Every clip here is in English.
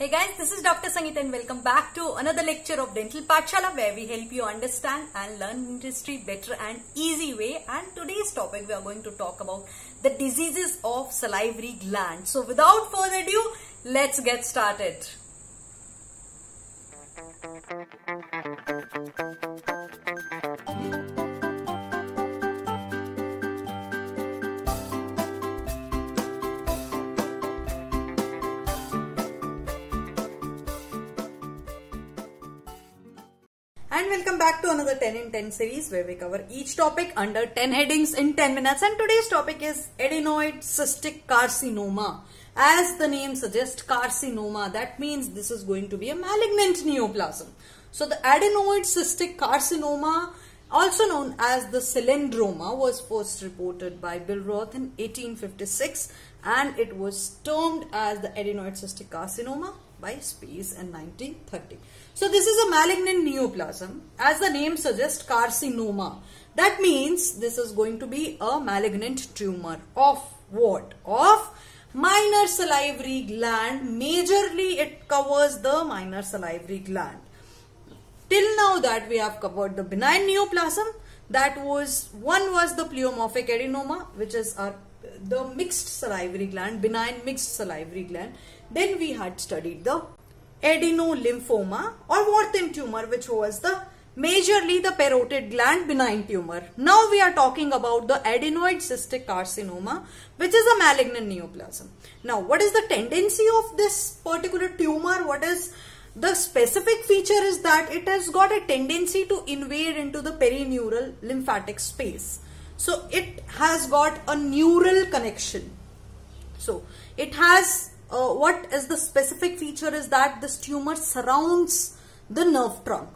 Hey guys, this is Dr. Sangeeta and welcome back to another lecture of Dental Pathshala where we help you understand and learn dentistry better and easy way. And today's topic we are going to talk about the diseases of salivary gland. So without further ado, let's get started. And welcome back to another 10 in 10 series where we cover each topic under 10 headings in 10 minutes. And today's topic is adenoid cystic carcinoma. As the name suggests, carcinoma, that means this is going to be a malignant neoplasm. So the adenoid cystic carcinoma, also known as the cylindroma, was first reported by Billroth in 1856 and it was termed as the adenoid cystic carcinoma by Spies in 1930. So this is a malignant neoplasm. As the name suggests, carcinoma. That means this is going to be a malignant tumor of what? Of minor salivary gland. Majorly it covers the minor salivary gland. Till now that we have covered the benign neoplasm. That was, one was the pleomorphic adenoma which is our the mixed salivary gland, benign mixed salivary gland. Then we had studied the adenolymphoma or Warthin tumor which was the majorly the parotid gland benign tumor. Now we are talking about the adenoid cystic carcinoma which is a malignant neoplasm. Now what is the tendency of this particular tumor? What is the specific feature is that it has got a tendency to invade into the perineural lymphatic space. So it has got a neural connection. So it has uh, what is the specific feature is that this tumor surrounds the nerve trunk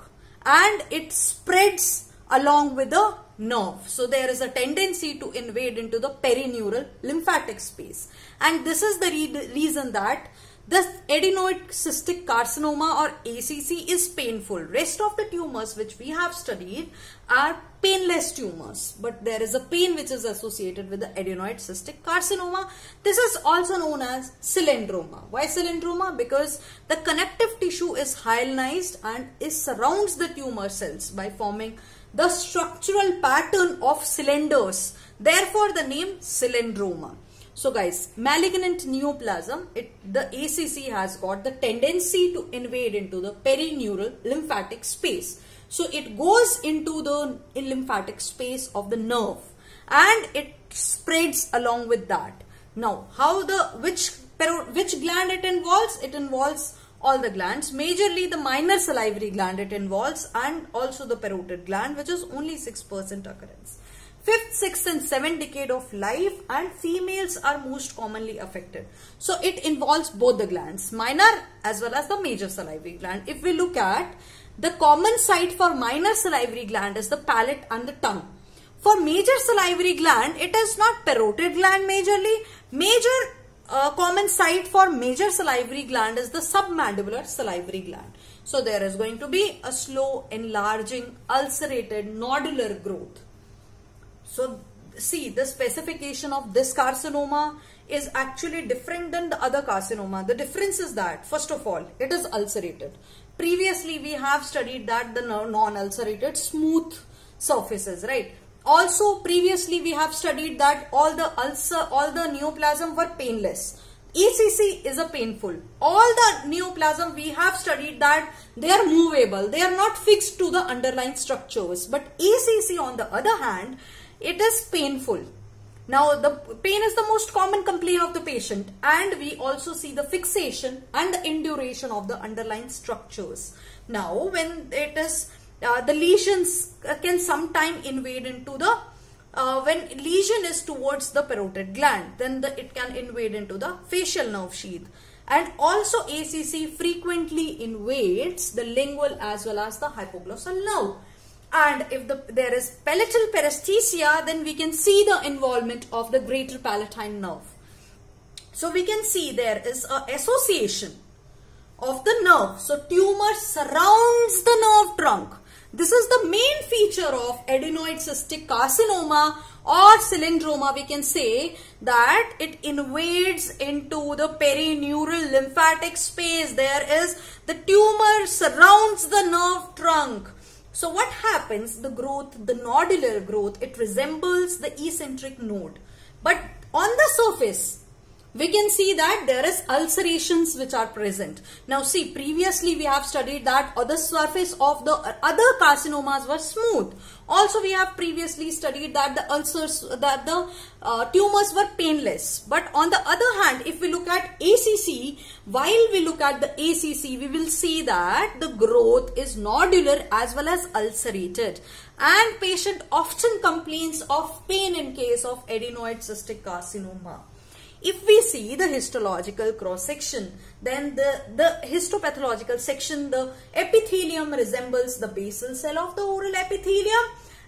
and it spreads along with the nerve. So there is a tendency to invade into the perineural lymphatic space. And this is the re reason that the adenoid cystic carcinoma or ACC is painful. Rest of the tumors which we have studied are painless tumors. But there is a pain which is associated with the adenoid cystic carcinoma. This is also known as cylindroma. Why cylindroma? Because the connective tissue is hyalinized and it surrounds the tumor cells by forming the structural pattern of cylinders. Therefore, the name cylindroma. So guys, malignant neoplasm, it, the ACC has got the tendency to invade into the perineural lymphatic space. So it goes into the lymphatic space of the nerve and it spreads along with that. Now, how the, which, which gland it involves? It involves all the glands, majorly the minor salivary gland it involves and also the parotid gland which is only 6% occurrence fifth, sixth and seventh decade of life and females are most commonly affected. So it involves both the glands, minor as well as the major salivary gland. If we look at the common site for minor salivary gland is the palate and the tongue. For major salivary gland, it is not parotid gland majorly. Major uh, common site for major salivary gland is the submandibular salivary gland. So there is going to be a slow enlarging ulcerated nodular growth. So see the specification of this carcinoma is actually different than the other carcinoma. The difference is that first of all it is ulcerated. Previously we have studied that the non-ulcerated smooth surfaces right. Also previously we have studied that all the ulcer all the neoplasm were painless. ACC is a painful. All the neoplasm we have studied that they are movable. They are not fixed to the underlying structures. But ACC on the other hand it is painful. Now the pain is the most common complaint of the patient and we also see the fixation and the induration of the underlying structures. Now when it is uh, the lesions can sometime invade into the uh, when lesion is towards the parotid gland then the, it can invade into the facial nerve sheath and also ACC frequently invades the lingual as well as the hypoglossal nerve and if the, there is palatal paresthesia then we can see the involvement of the greater palatine nerve. So we can see there is a association of the nerve. So tumor surrounds the nerve trunk. This is the main feature of adenoid cystic carcinoma or cylindroma. We can say that it invades into the perineural lymphatic space. There is the tumor surrounds the nerve trunk. So what happens? The growth, the nodular growth, it resembles the eccentric node. But on the surface, we can see that there is ulcerations which are present. Now see previously we have studied that other surface of the other carcinomas were smooth. Also we have previously studied that the ulcers that the uh, tumors were painless. But on the other hand if we look at ACC while we look at the ACC we will see that the growth is nodular as well as ulcerated and patient often complains of pain in case of adenoid cystic carcinoma. If we see the histological cross section, then the, the histopathological section, the epithelium resembles the basal cell of the oral epithelium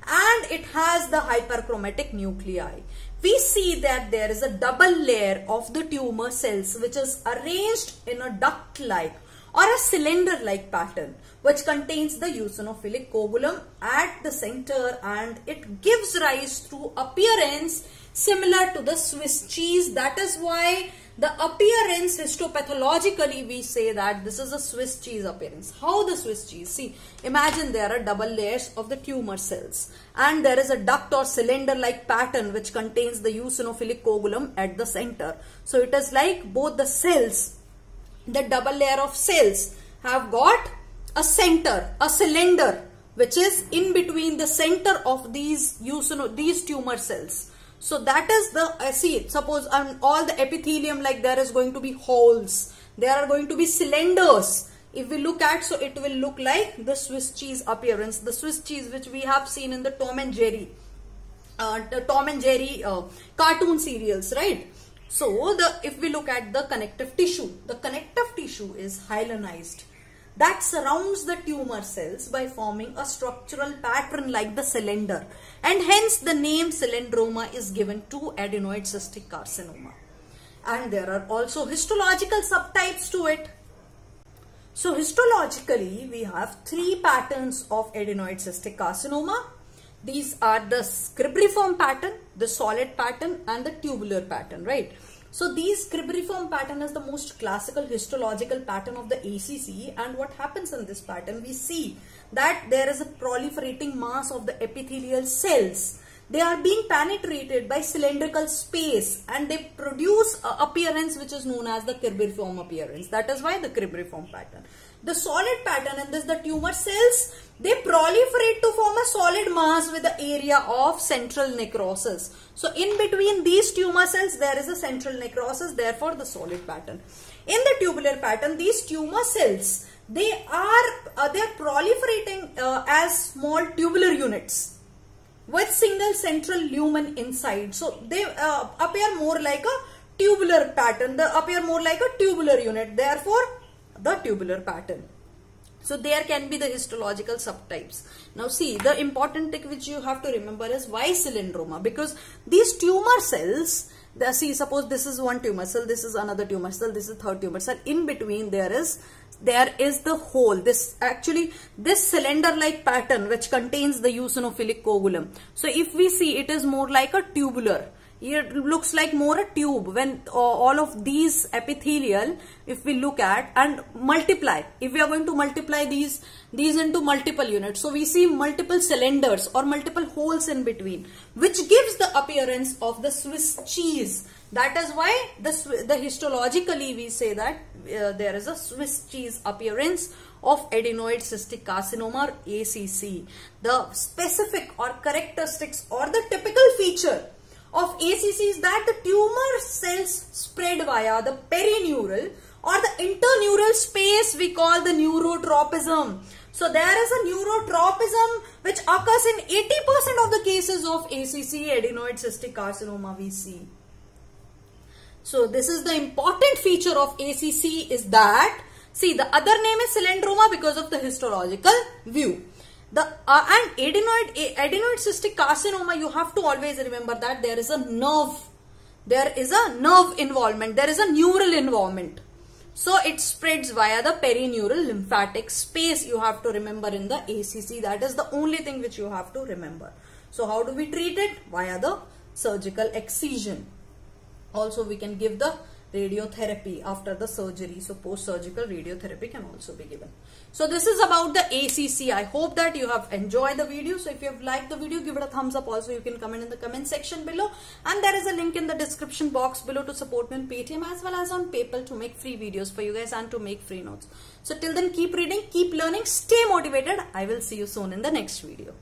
and it has the hyperchromatic nuclei. We see that there is a double layer of the tumor cells which is arranged in a duct-like or a cylinder-like pattern which contains the eosinophilic coagulum at the center and it gives rise to appearance similar to the Swiss cheese. That is why the appearance histopathologically we say that this is a Swiss cheese appearance. How the Swiss cheese? See, imagine there are double layers of the tumor cells and there is a duct or cylinder like pattern which contains the eosinophilic coagulum at the center. So it is like both the cells, the double layer of cells have got a center, a cylinder which is in between the center of these, these tumor cells. So that is the, uh, see, suppose on all the epithelium like there is going to be holes. There are going to be cylinders. If we look at, so it will look like the Swiss cheese appearance. The Swiss cheese which we have seen in the Tom and Jerry, uh, Tom and Jerry uh, cartoon serials, right? So the if we look at the connective tissue, the connective tissue is hyalinized that surrounds the tumor cells by forming a structural pattern like the cylinder and hence the name cylindroma is given to adenoid cystic carcinoma. And there are also histological subtypes to it. So histologically we have three patterns of adenoid cystic carcinoma. These are the cribriform pattern, the solid pattern and the tubular pattern, right? So these cribriform pattern is the most classical histological pattern of the ACC and what happens in this pattern we see that there is a proliferating mass of the epithelial cells. They are being penetrated by cylindrical space and they produce appearance which is known as the cribriform appearance. That is why the cribriform pattern. The solid pattern and this the tumor cells they proliferate to form a solid mass with the area of central necrosis. So in between these tumor cells there is a central necrosis therefore the solid pattern. In the tubular pattern these tumor cells they are uh, they are proliferating uh, as small tubular units with single central lumen inside. So they uh, appear more like a tubular pattern. They appear more like a tubular unit. Therefore the tubular pattern. So there can be the histological subtypes. Now see the important thing which you have to remember is why cylindroma because these tumor cells the, see suppose this is one tumor cell this is another tumor cell this is third tumor cell in between there is there is the hole this actually this cylinder like pattern which contains the eosinophilic coagulum so if we see it is more like a tubular it looks like more a tube when uh, all of these epithelial if we look at and multiply. If we are going to multiply these these into multiple units so we see multiple cylinders or multiple holes in between which gives the appearance of the Swiss cheese. That is why the, the histologically we say that uh, there is a Swiss cheese appearance of adenoid cystic carcinoma or ACC the specific or characteristics or the typical feature of ACC is that the tumor cells spread via the perineural or the interneural space we call the neurotropism. So there is a neurotropism which occurs in 80% of the cases of ACC adenoid cystic carcinoma we see. So this is the important feature of ACC is that see the other name is cylindroma because of the histological view. The uh, and adenoid adenoid cystic carcinoma, you have to always remember that there is a nerve, there is a nerve involvement, there is a neural involvement. So it spreads via the perineural lymphatic space you have to remember in the ACC. That is the only thing which you have to remember. So how do we treat it? Via the surgical excision. Also we can give the radiotherapy after the surgery. So post-surgical radiotherapy can also be given. So this is about the ACC. I hope that you have enjoyed the video. So if you have liked the video, give it a thumbs up. Also, you can comment in the comment section below. And there is a link in the description box below to support me on Paytm as well as on PayPal to make free videos for you guys and to make free notes. So till then, keep reading, keep learning, stay motivated. I will see you soon in the next video.